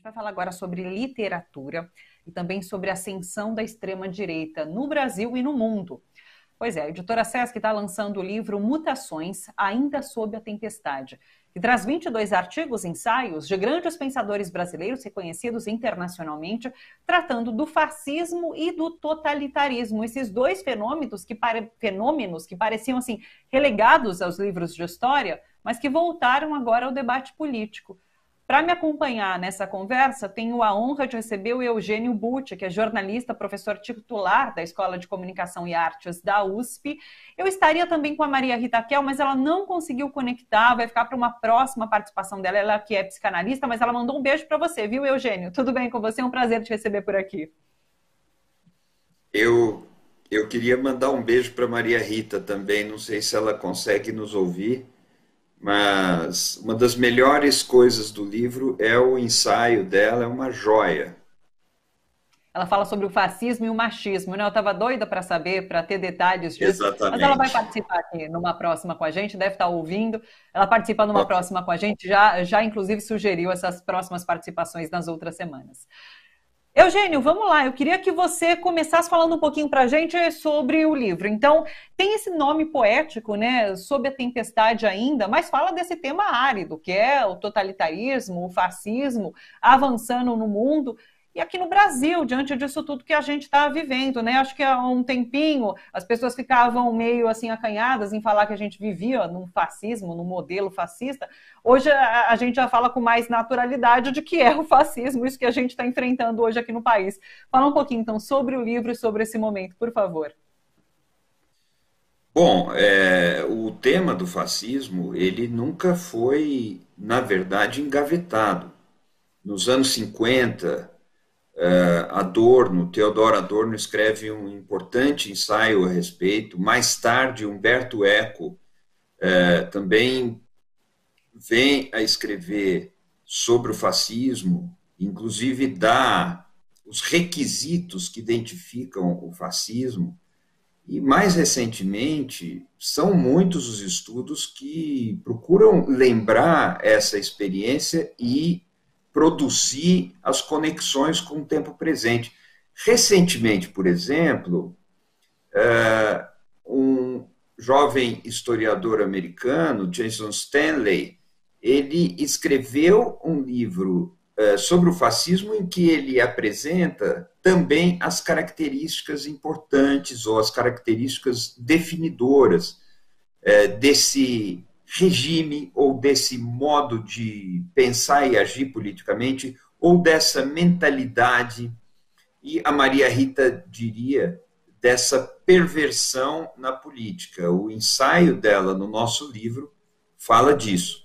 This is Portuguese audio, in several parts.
gente vai falar agora sobre literatura e também sobre a ascensão da extrema-direita no Brasil e no mundo. Pois é, a editora Sesc está lançando o livro Mutações, ainda sob a tempestade, que traz 22 artigos e ensaios de grandes pensadores brasileiros reconhecidos internacionalmente, tratando do fascismo e do totalitarismo, esses dois fenômenos que, pare... fenômenos que pareciam assim relegados aos livros de história, mas que voltaram agora ao debate político. Para me acompanhar nessa conversa, tenho a honra de receber o Eugênio Butti, que é jornalista, professor titular da Escola de Comunicação e Artes da USP. Eu estaria também com a Maria Rita Kel, mas ela não conseguiu conectar, vai ficar para uma próxima participação dela. Ela que é psicanalista, mas ela mandou um beijo para você, viu, Eugênio? Tudo bem com você? É um prazer te receber por aqui. Eu, eu queria mandar um beijo para Maria Rita também, não sei se ela consegue nos ouvir mas uma das melhores coisas do livro é o ensaio dela, é uma joia. Ela fala sobre o fascismo e o machismo, né? Eu estava doida para saber, para ter detalhes disso. Exatamente. Mas ela vai participar aqui numa próxima com a gente, deve estar tá ouvindo. Ela participa numa próxima com a gente, já, já inclusive sugeriu essas próximas participações nas outras semanas. Eugênio, vamos lá. Eu queria que você começasse falando um pouquinho para a gente sobre o livro. Então, tem esse nome poético, né? Sob a tempestade ainda, mas fala desse tema árido, que é o totalitarismo, o fascismo avançando no mundo. E aqui no Brasil, diante disso tudo que a gente está vivendo, né? Acho que há um tempinho as pessoas ficavam meio assim acanhadas em falar que a gente vivia num fascismo, num modelo fascista. Hoje a, gente já fala com mais naturalidade de que é o fascismo, isso que a gente está enfrentando hoje aqui no país. Fala um pouquinho então sobre o livro e sobre esse momento, por favor. Bom, é, o tema do fascismo ele nunca foi, na verdade, engavetado. Nos anos 50, Uh, Adorno, Teodoro Adorno escreve um importante ensaio a respeito. Mais tarde, Humberto Eco uh, também vem a escrever sobre o fascismo, inclusive dá os requisitos que identificam o fascismo. E mais recentemente, são muitos os estudos que procuram lembrar essa experiência e produzir as conexões com o tempo presente. Recentemente, por exemplo, uh, um jovem historiador americano, Jason Stanley, ele escreveu um livro uh, sobre o fascismo em que ele apresenta também as características importantes ou as características definidoras uh, desse regime ou desse modo de pensar e agir politicamente ou dessa mentalidade e a Maria Rita diria dessa perversão na política. O ensaio dela no nosso livro fala disso.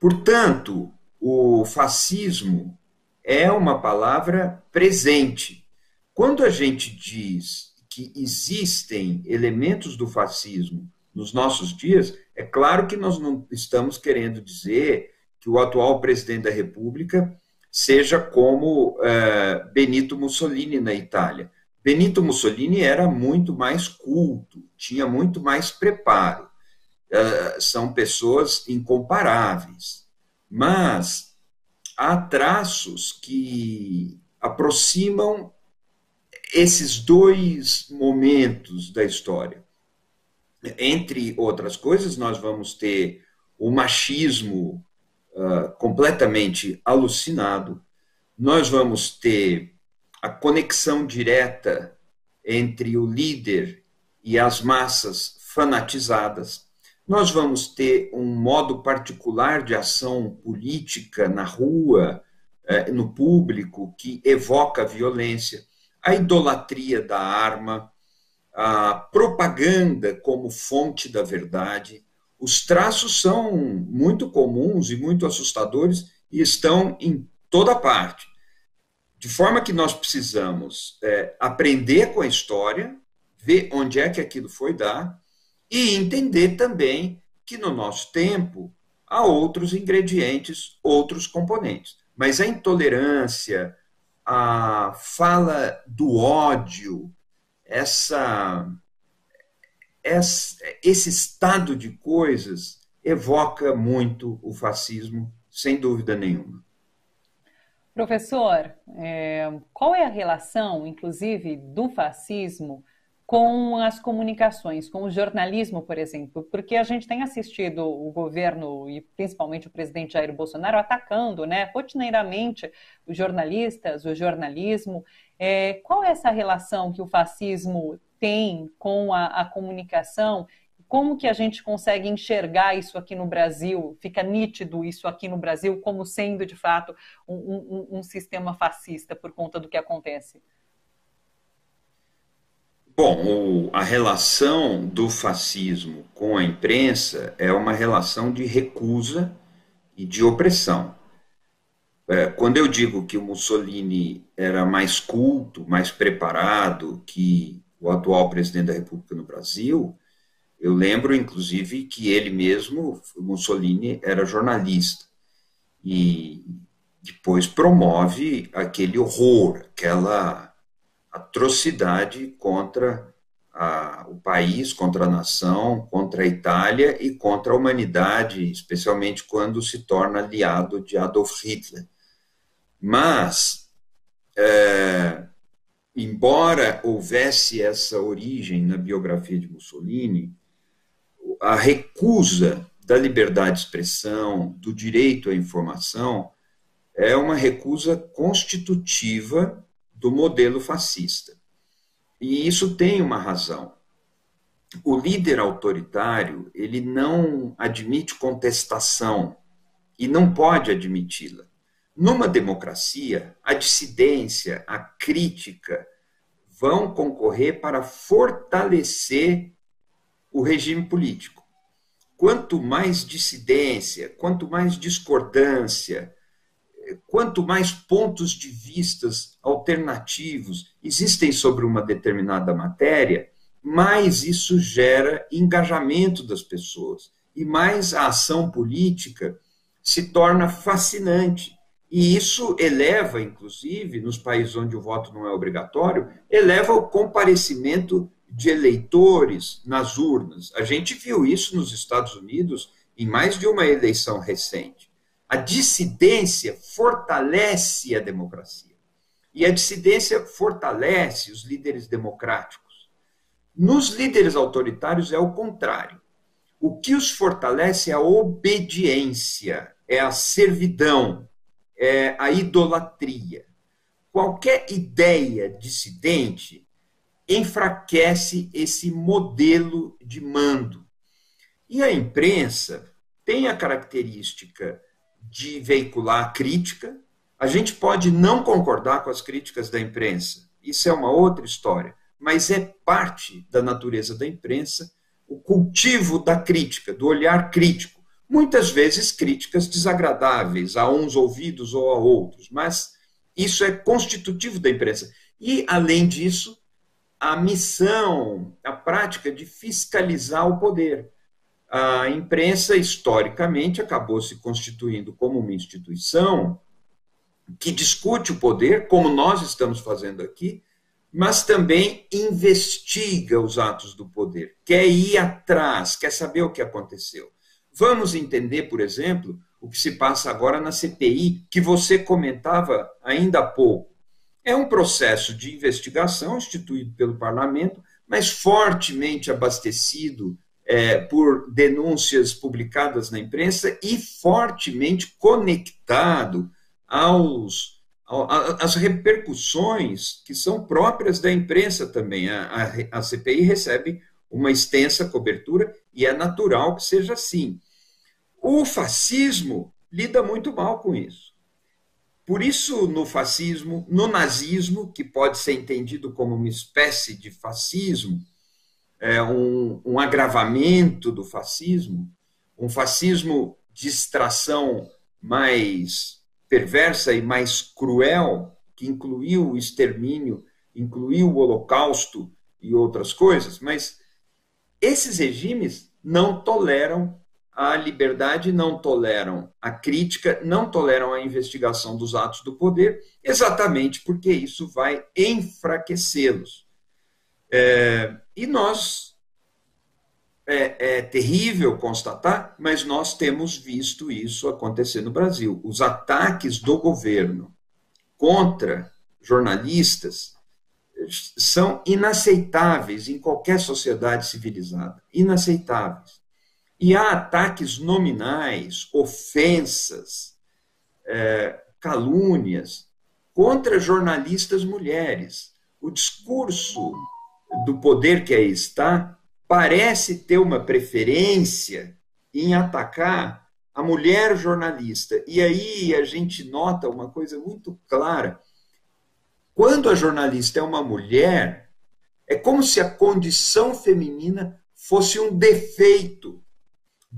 Portanto, o fascismo é uma palavra presente. Quando a gente diz que existem elementos do fascismo nos nossos dias, é claro que nós não estamos querendo dizer que o atual presidente da República seja como é, Benito Mussolini na Itália. Benito Mussolini era muito mais culto, tinha muito mais preparo. É, são pessoas incomparáveis. Mas há traços que aproximam esses dois momentos da história entre outras coisas, nós vamos ter o machismo uh, completamente alucinado, nós vamos ter a conexão direta entre o líder e as massas fanatizadas, nós vamos ter um modo particular de ação política na rua, eh, no público, que evoca violência, a idolatria da arma, a propaganda como fonte da verdade. Os traços são muito comuns e muito assustadores e estão em toda parte. De forma que nós precisamos é, aprender com a história, ver onde é que aquilo foi dar e entender também que no nosso tempo há outros ingredientes, outros componentes. Mas a intolerância, a fala do ódio, essa, essa, esse estado de coisas evoca muito o fascismo, sem dúvida nenhuma. Professor, é, qual é a relação, inclusive, do fascismo com as comunicações, com o jornalismo, por exemplo? Porque a gente tem assistido o governo e principalmente o presidente Jair Bolsonaro atacando, né, rotineiramente os jornalistas, o jornalismo. É, qual é essa relação que o fascismo tem com a, a comunicação como que a gente consegue enxergar isso aqui no Brasil? Fica nítido isso aqui no Brasil como sendo, de fato, um, um, um sistema fascista por conta do que acontece? Bom, a relação do fascismo com a imprensa é uma relação de recusa e de opressão. É, quando eu digo que o Mussolini era mais culto, mais preparado que o atual presidente da República no Brasil, eu lembro, inclusive, que ele mesmo, Mussolini, era jornalista. E depois promove aquele horror, aquela atrocidade contra a, o país, contra a nação, contra a Itália e contra a humanidade, especialmente quando se torna aliado de Adolf Hitler. Mas, é, embora houvesse essa origem na biografia de Mussolini, a recusa da liberdade de expressão, do direito à informação, é uma recusa constitutiva do modelo fascista. E isso tem uma razão. O líder autoritário, ele não admite contestação e não pode admiti-la. Numa democracia, a dissidência, a crítica vão concorrer para fortalecer o regime político. Quanto mais dissidência, quanto mais discordância, quanto mais pontos de vistas alternativos existem sobre uma determinada matéria, mais isso gera engajamento das pessoas e mais a ação política se torna fascinante. E isso eleva, inclusive, nos países onde o voto não é obrigatório, eleva o comparecimento de eleitores nas urnas. A gente viu isso nos Estados Unidos em mais de uma eleição recente. A dissidência fortalece a democracia. E a dissidência fortalece os líderes democráticos. Nos líderes autoritários é o contrário. O que os fortalece é a obediência, é a servidão, é a idolatria. Qualquer ideia dissidente enfraquece esse modelo de mando. E a imprensa tem a característica de veicular crítica. A gente pode não concordar com as críticas da imprensa, isso é uma outra história, mas é parte da natureza da imprensa o cultivo da crítica, do olhar crítico. Muitas vezes críticas desagradáveis a uns ouvidos ou a outros, mas isso é constitutivo da imprensa. E, além disso, a missão, a prática de fiscalizar o poder. A imprensa, historicamente, acabou se constituindo como uma instituição que discute o poder, como nós estamos fazendo aqui, mas também investiga os atos do poder, quer ir atrás, quer saber o que aconteceu. Vamos entender, por exemplo, o que se passa agora na CPI, que você comentava ainda há pouco. É um processo de investigação instituído pelo parlamento, mas fortemente abastecido é, por denúncias publicadas na imprensa e fortemente conectado aos, às repercussões que são próprias da imprensa também. A, a, a CPI recebe uma extensa cobertura e é natural que seja assim. O fascismo lida muito mal com isso. Por isso, no fascismo, no nazismo, que pode ser entendido como uma espécie de fascismo, é um, um agravamento do fascismo, um fascismo de extração mais perversa e mais cruel, que incluiu o extermínio, incluiu o holocausto e outras coisas, mas esses regimes não toleram a liberdade, não toleram a crítica, não toleram a investigação dos atos do poder, exatamente porque isso vai enfraquecê-los. É, e nós, é, é terrível constatar, mas nós temos visto isso acontecer no Brasil. Os ataques do governo contra jornalistas são inaceitáveis em qualquer sociedade civilizada. Inaceitáveis. E há ataques nominais, ofensas, é, calúnias contra jornalistas mulheres. O discurso do poder que aí está parece ter uma preferência em atacar a mulher jornalista. E aí a gente nota uma coisa muito clara. Quando a jornalista é uma mulher, é como se a condição feminina fosse um defeito.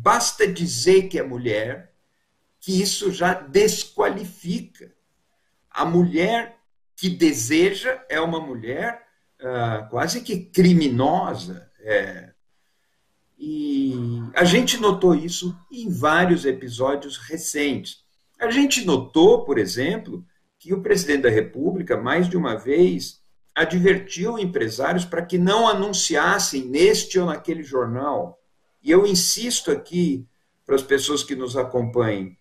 Basta dizer que é mulher, que isso já desqualifica. A mulher que deseja é uma mulher uh, quase que criminosa. É. E a gente notou isso em vários episódios recentes. A gente notou, por exemplo, que o presidente da República, mais de uma vez, advertiu empresários para que não anunciassem neste ou naquele jornal. E eu insisto aqui para as pessoas que nos acompanhem: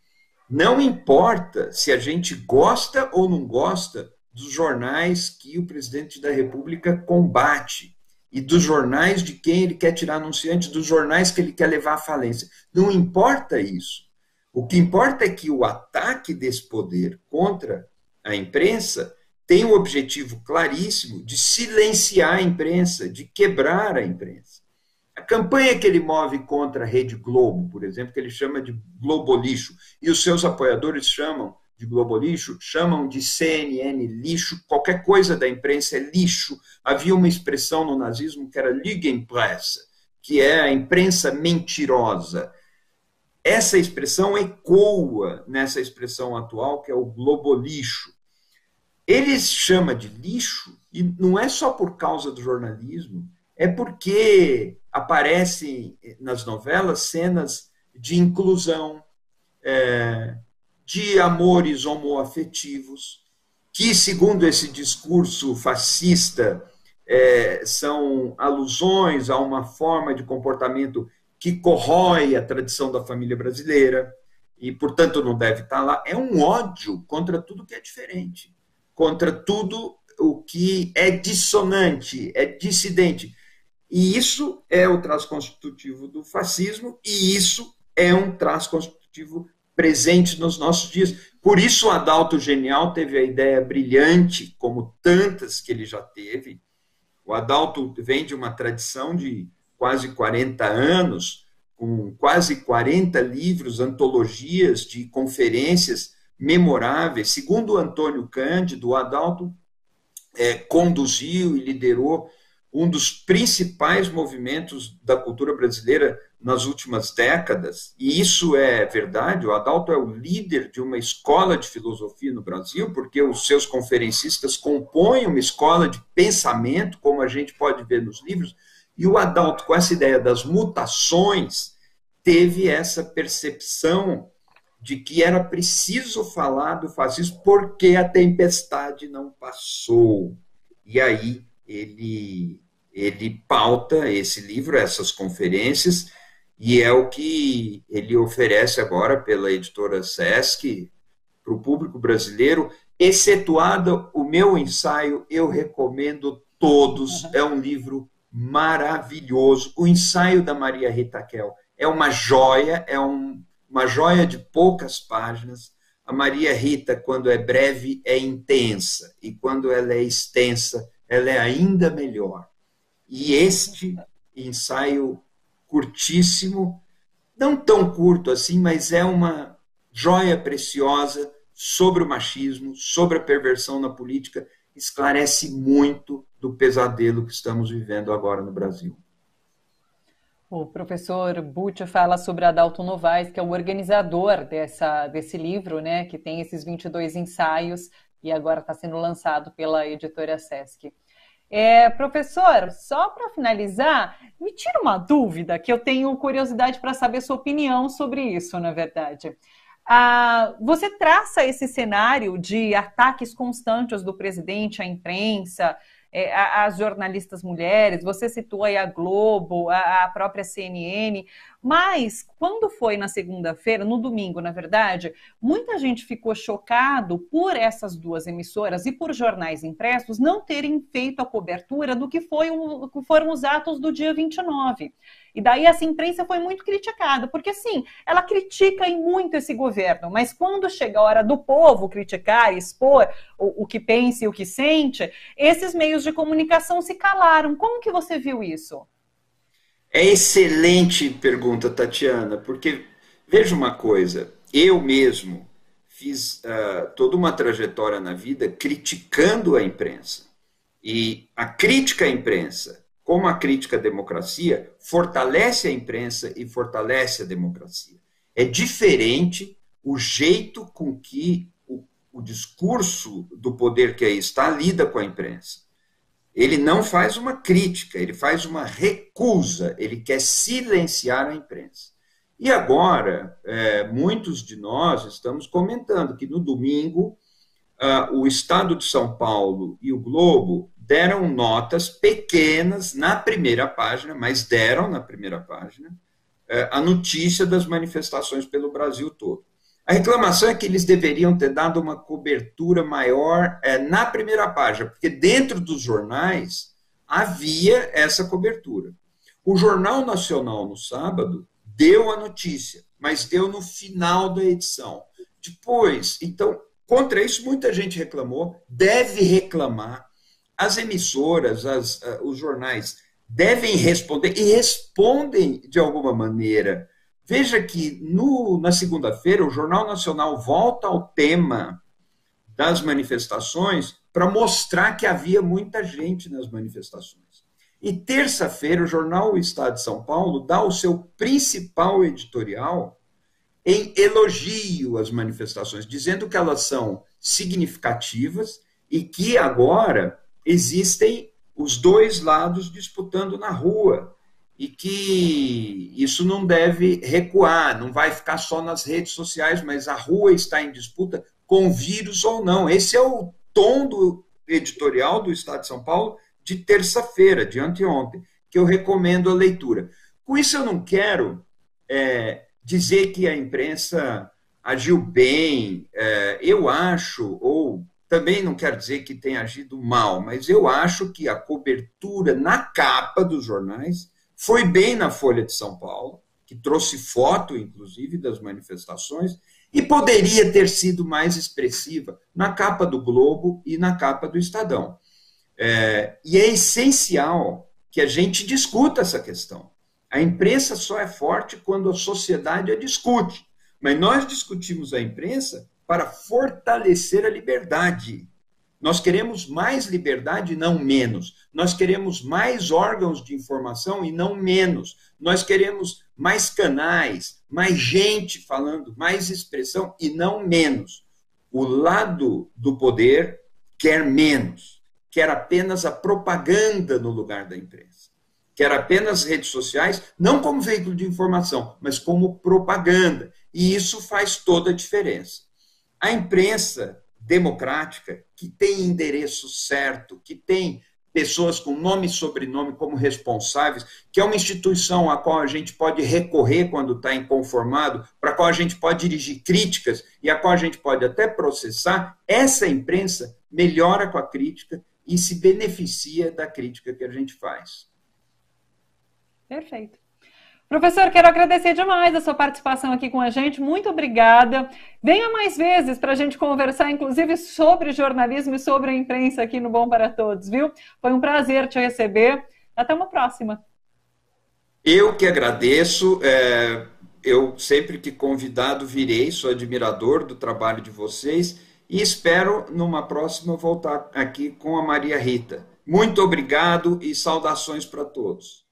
não importa se a gente gosta ou não gosta dos jornais que o presidente da República combate e dos jornais de quem ele quer tirar anunciante, dos jornais que ele quer levar à falência. Não importa isso. O que importa é que o ataque desse poder contra a imprensa tem o objetivo claríssimo de silenciar a imprensa, de quebrar a imprensa. Campanha que ele move contra a Rede Globo, por exemplo, que ele chama de Globolixo, e os seus apoiadores chamam de Globolixo, chamam de CNN lixo, qualquer coisa da imprensa é lixo. Havia uma expressão no nazismo que era Lügenpresse, que é a imprensa mentirosa. Essa expressão ecoa nessa expressão atual, que é o globolixo. Ele chama de lixo, e não é só por causa do jornalismo, é porque aparecem nas novelas cenas de inclusão, é, de amores homoafetivos, que, segundo esse discurso fascista, é, são alusões a uma forma de comportamento que corrói a tradição da família brasileira e, portanto, não deve estar lá. É um ódio contra tudo que é diferente contra tudo o que é dissonante, é dissidente. E isso é o traço constitutivo do fascismo, e isso é um traço constitutivo presente nos nossos dias. Por isso, o Adalto Genial teve a ideia brilhante, como tantas que ele já teve. O Adalto vem de uma tradição de quase 40 anos, com quase 40 livros, antologias de conferências memoráveis. Segundo Antônio Cândido, o Adalto é, conduziu e liderou um dos principais movimentos da cultura brasileira nas últimas décadas, e isso é verdade. O Adalto é o líder de uma escola de filosofia no Brasil, porque os seus conferencistas compõem uma escola de pensamento, como a gente pode ver nos livros, e o Adalto, com essa ideia das mutações, teve essa percepção de que era preciso falar do fascismo porque a tempestade não passou. E aí ele, ele pauta esse livro, essas conferências, e é o que ele oferece agora pela editora Sesc para o público brasileiro, excetuado o meu ensaio, eu recomendo todos, é um livro maravilhoso. O ensaio da Maria Rita Kel é uma joia, é um uma joia de poucas páginas. A Maria Rita, quando é breve, é intensa, e quando ela é extensa, ela é ainda melhor. E este ensaio curtíssimo, não tão curto assim, mas é uma joia preciosa sobre o machismo, sobre a perversão na política, esclarece muito do pesadelo que estamos vivendo agora no Brasil. O professor Butch fala sobre Adalto Novaes, que é o organizador dessa, desse livro, né, que tem esses 22 ensaios e agora está sendo lançado pela editora Sesc. É, professor, só para finalizar, me tira uma dúvida que eu tenho curiosidade para saber sua opinião sobre isso, na verdade. Ah, você traça esse cenário de ataques constantes do presidente à imprensa, é, as jornalistas mulheres, você citou aí a Globo, a, a própria CNN. Mas, quando foi na segunda-feira, no domingo, na verdade, muita gente ficou chocado por essas duas emissoras e por jornais impressos não terem feito a cobertura do que, foi o, que foram os atos do dia 29. E daí essa imprensa foi muito criticada, porque sim, ela critica em muito esse governo, mas quando chega a hora do povo criticar, expor o, o que pensa e o que sente, esses meios de comunicação se calaram. Como que você viu isso? É excelente pergunta, Tatiana, porque veja uma coisa, eu mesmo fiz uh, toda uma trajetória na vida criticando a imprensa. E a crítica à imprensa, como a crítica à democracia, fortalece a imprensa e fortalece a democracia. É diferente o jeito com que o, o discurso do poder que aí está lida com a imprensa ele não faz uma crítica, ele faz uma recusa, ele quer silenciar a imprensa. E agora, é, muitos de nós estamos comentando que no domingo, uh, o Estado de São Paulo e o Globo deram notas pequenas na primeira página, mas deram na primeira página, uh, a notícia das manifestações pelo Brasil todo. A reclamação é que eles deveriam ter dado uma cobertura maior é, na primeira página, porque dentro dos jornais havia essa cobertura. O Jornal Nacional, no sábado, deu a notícia, mas deu no final da edição. Depois, então, contra isso, muita gente reclamou, deve reclamar. As emissoras, as, uh, os jornais devem responder, e respondem de alguma maneira Veja que no, na segunda-feira o Jornal Nacional volta ao tema das manifestações para mostrar que havia muita gente nas manifestações. E terça-feira o jornal o Estado de São Paulo dá o seu principal editorial em elogio às manifestações, dizendo que elas são significativas e que agora existem os dois lados disputando na rua e que isso não deve recuar, não vai ficar só nas redes sociais, mas a rua está em disputa com vírus ou não. Esse é o tom do editorial do Estado de São Paulo de terça-feira, de anteontem, que eu recomendo a leitura. Com isso, eu não quero é, dizer que a imprensa agiu bem, é, eu acho, ou também não quero dizer que tenha agido mal, mas eu acho que a cobertura na capa dos jornais foi bem na Folha de São Paulo, que trouxe foto, inclusive, das manifestações, e poderia ter sido mais expressiva na capa do Globo e na capa do Estadão. É, e é essencial que a gente discuta essa questão. A imprensa só é forte quando a sociedade a discute, mas nós discutimos a imprensa para fortalecer a liberdade. Nós queremos mais liberdade não menos. Nós queremos mais órgãos de informação e não menos. Nós queremos mais canais, mais gente falando, mais expressão e não menos. O lado do poder quer menos, quer apenas a propaganda no lugar da imprensa. Quer apenas redes sociais, não como veículo de informação, mas como propaganda. E isso faz toda a diferença. A imprensa democrática, que tem endereço certo, que tem pessoas com nome e sobrenome como responsáveis, que é uma instituição a qual a gente pode recorrer quando está inconformado, para a qual a gente pode dirigir críticas e a qual a gente pode até processar, essa imprensa melhora com a crítica e se beneficia da crítica que a gente faz. Perfeito. Professor, quero agradecer demais a sua participação aqui com a gente. Muito obrigada. Venha mais vezes para a gente conversar, inclusive, sobre jornalismo e sobre a imprensa aqui no Bom para Todos, viu? Foi um prazer te receber. Até uma próxima. Eu que agradeço. É, eu sempre que convidado virei, sou admirador do trabalho de vocês e espero numa próxima voltar aqui com a Maria Rita. Muito obrigado e saudações para todos.